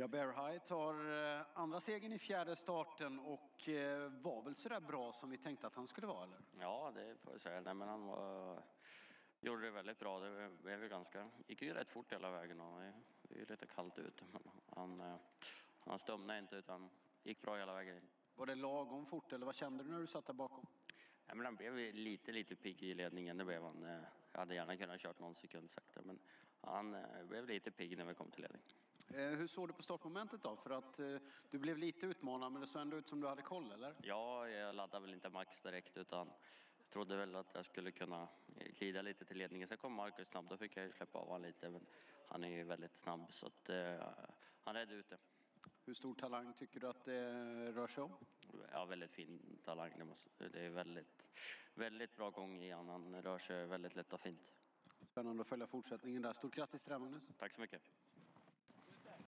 Ja, Bear High tar eh, andra segern i fjärde starten och eh, var väl sådär bra som vi tänkte att han skulle vara, eller? Ja, det får jag säga. Nej, men han var, gjorde det väldigt bra. Det blev ju ganska, gick ju rätt fort hela vägen och det är ju lite kallt ute. Men han, eh, han stumnade inte utan gick bra hela vägen in. Var det lagom fort eller vad kände du när du satt där bakom? Ja, men han blev lite, lite pigg i ledningen. Det blev han. Jag hade gärna kunnat kört någon sekund sakta, men han blev lite pigg när vi kom till ledning. Eh, hur såg du på startmomentet då? För att eh, du blev lite utmanad men det såg ändå ut som du hade koll eller? Ja, jag laddade väl inte max direkt utan trodde väl att jag skulle kunna glida lite till ledningen. Sen kom Marcus snabbt, då fick jag ju släppa av honom lite. Men han är ju väldigt snabb så att uh, han redde ut det. Hur stor talang tycker du att det rör sig om? Ja, väldigt fin talang. Det, måste, det är väldigt, väldigt bra gång i honom. Han rör sig väldigt lätt och fint. Spännande att följa fortsättningen där. Stort grattis till det Magnus. Tack så mycket.